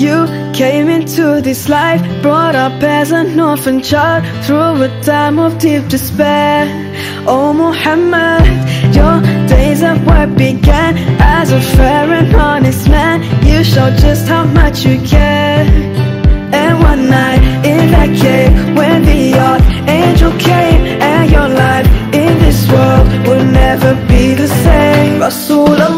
came into this life Brought up as an orphan child Through a time of deep despair. Oh Muhammad Your days of work began As a fair and honest man. You showed just how much you care. And one night in that cave When the archangel came And your life in this world Will never be the same. Rasulullah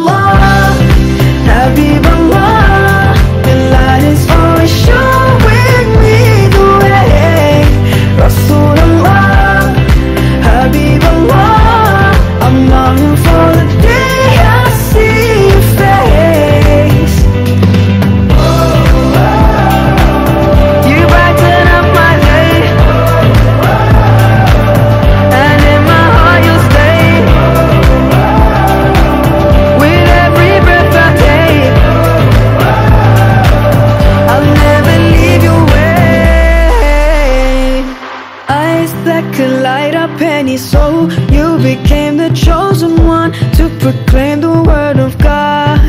that could light up any soul. You became the chosen one To proclaim the word of God.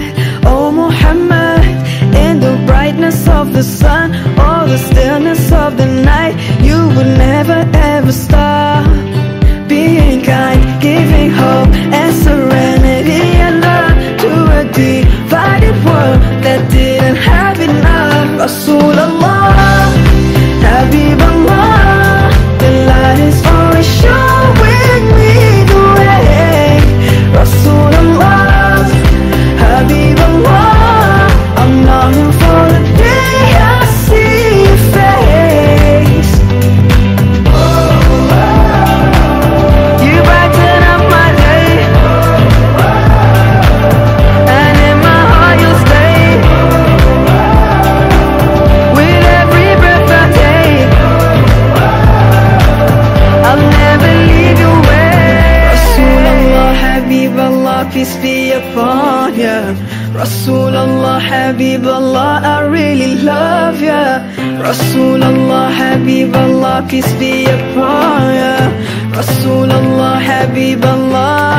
Oh Muhammad In the brightness of the sun Or the stillness of the night You would never ever stop Being kind, giving hope And serenity and love To a divided world That didn't have enough. Rasulullah Habibullah peace be upon ya. Rasulullah, Habiballah, I really love ya. Rasulullah, Habiballah, peace be upon ya. Rasulullah, Habiballah.